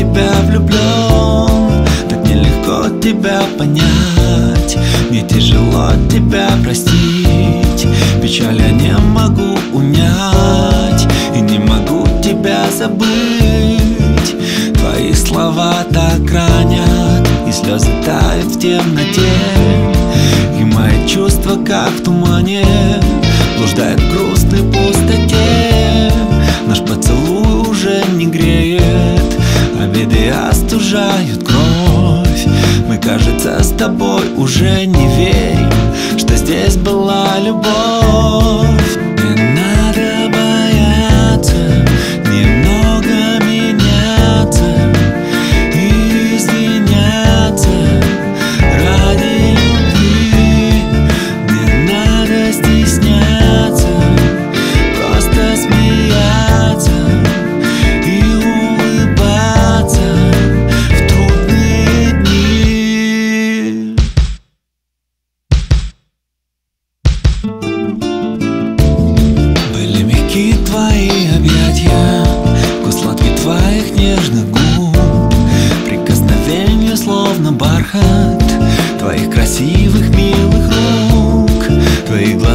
тебя влюблен Так нелегко тебя понять. Мне тяжело тебя простить. Печаль я не могу унять. И не могу тебя забыть. Твои слова так ранят И слезы тают в темноте. И мои чувства как в тумане Блуждают в тобой уже не верим Что здесь была любовь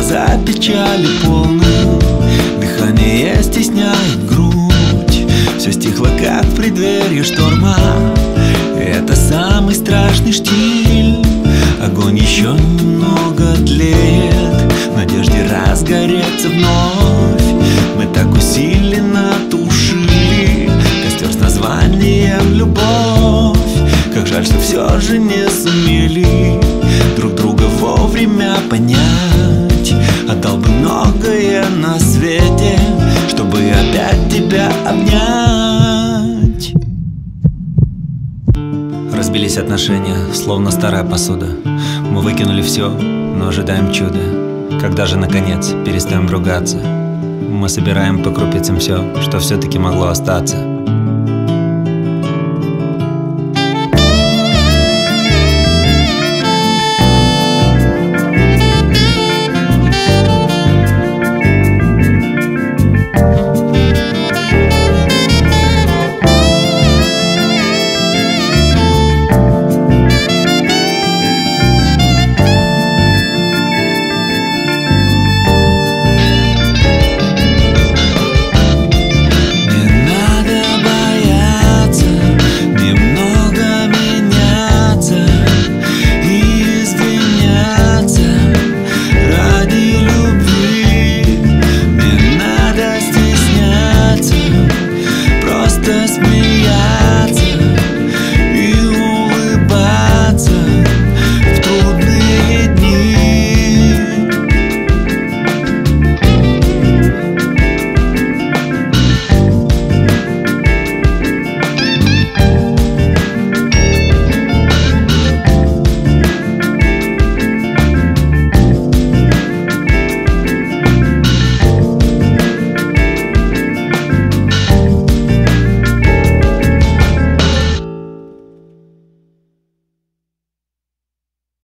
глаза печали полны Дыхание стесняет грудь. Все стихло как в преддверии шторма. Это самый страшный штиль. Огонь еще немного тлеет. Надежде разгореться вновь. Мы так усиленно тушили Костер с названием «Любовь» Как жаль, что все же не сумели Друг друга вовремя понять Разбились отношения, словно старая посуда. Мы выкинули все, но ожидаем чуда. Когда же, наконец, перестаем ругаться? Мы собираем по крупицам все, что все-таки могло остаться